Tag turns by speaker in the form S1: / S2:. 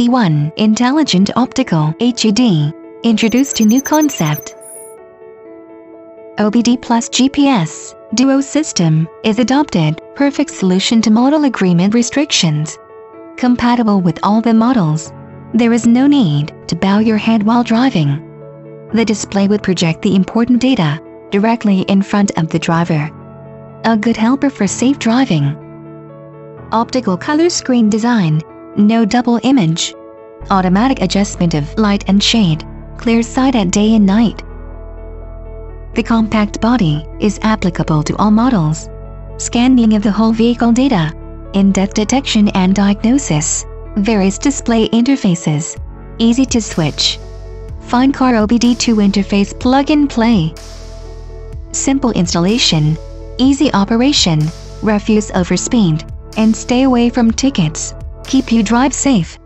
S1: C1 Intelligent Optical HUD Introduced to new concept. OBD plus GPS Duo system is adopted, perfect solution to model agreement restrictions. Compatible with all the models. There is no need to bow your head while driving. The display would project the important data directly in front of the driver. A good helper for safe driving. Optical color screen design, no double image. Automatic adjustment of light and shade, clear sight at day and night. The compact body is applicable to all models. Scanning of the whole vehicle data, in-depth detection and diagnosis, various display interfaces, easy to switch. Find Car OBD2 interface plug and play. Simple installation, easy operation, refuse over speed, and stay away from tickets. Keep you drive safe.